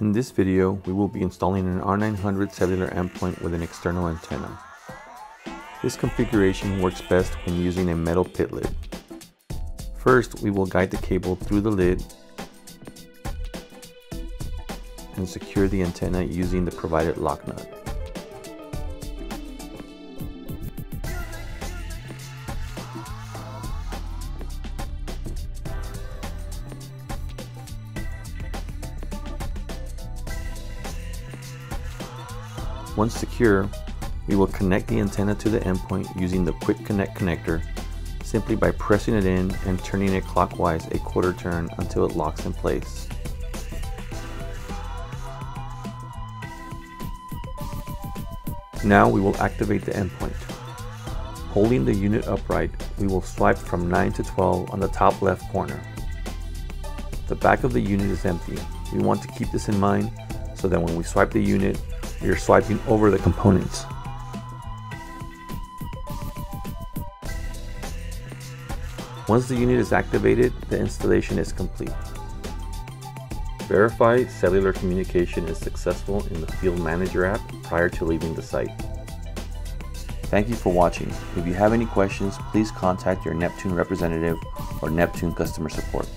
In this video, we will be installing an R900 cellular endpoint with an external antenna. This configuration works best when using a metal pit lid. First, we will guide the cable through the lid and secure the antenna using the provided lock nut. Once secure, we will connect the antenna to the endpoint using the Quick Connect connector simply by pressing it in and turning it clockwise a quarter turn until it locks in place. Now we will activate the endpoint. Holding the unit upright, we will swipe from 9 to 12 on the top left corner. The back of the unit is empty. We want to keep this in mind so that when we swipe the unit, are swiping over the components. Once the unit is activated, the installation is complete. Verify cellular communication is successful in the Field Manager app prior to leaving the site. Thank you for watching. If you have any questions, please contact your Neptune representative or Neptune customer support.